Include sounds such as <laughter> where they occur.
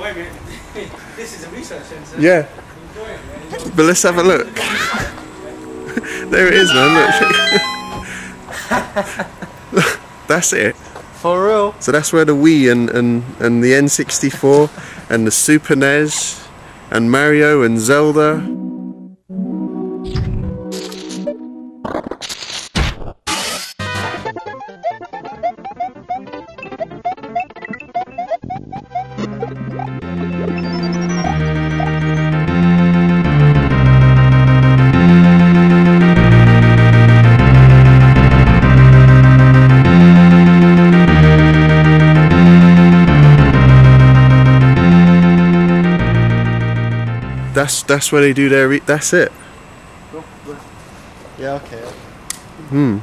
Wait a minute. this is a research centre. Yeah. Enjoy it, man. Enjoy But let's have a look. <laughs> there it is, man. Look. <laughs> That's it. For real? So that's where the Wii and, and, and the N64 and the Super NES and Mario and Zelda. that's that's where they do their. that's it. Yeah. Okay. Hmm.